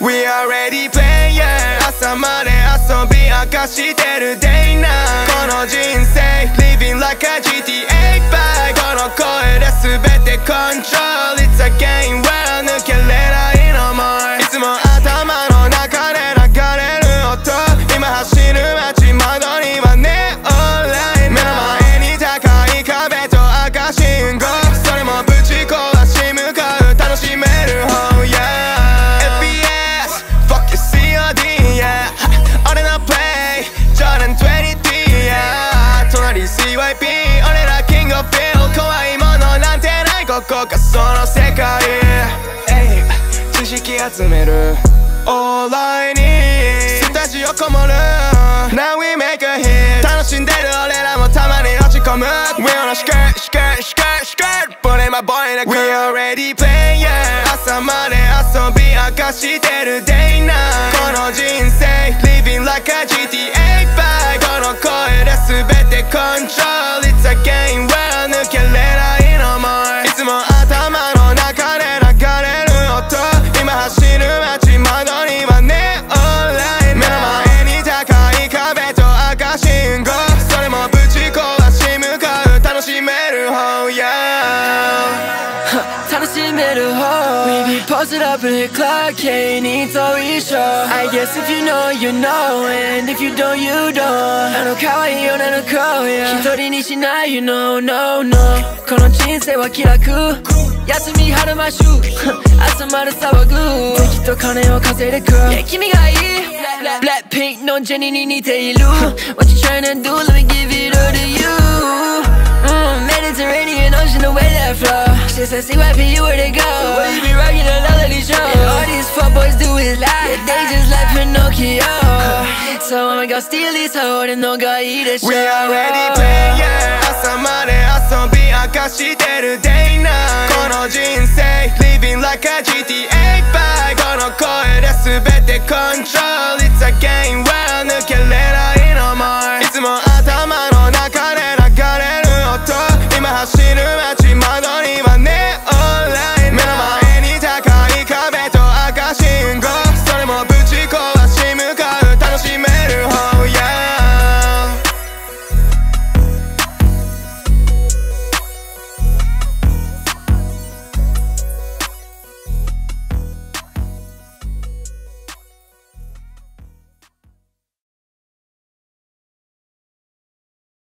We are ready player 朝まで遊び明かしてる day night この人生 Living like a GTA バイこの声で全て control It's a game 隣 CYP 俺ら King of Feel 怖いものなんてないここがその世界知識集める All I need スタジオこもる Now we make a hit 楽しんでる俺らもたまに落ち込む We on a skirt skirt skirt skirt Put in my boy in a We already player 朝まで遊び明かしてる day night この人生 楽しめる方 We be posted up in the club 経にと一緒 I guess if you know you know And if you don't you don't あの可愛い女の子や一人にしない You know no no この人生は気楽休み春マッシュ朝まで騒ぐきっと金を稼いでく Yeah 君がいい Blackpink のジェニーに似ている What you tryna do? Let me give it all to you mm, Mediterranean ocean the way that flow shit and see why you where to go The way you be rocking a lot of these shows and all these fuck boys do is lie They just like Pinocchio So I'ma go steal this hoe and don't go eat a show We already playing 朝まで遊び明かしてる day night この人生 Living like a GTA バイこの声で全てコントロール It's a game where 抜けれないのもいつも頭の中で流れる音今走る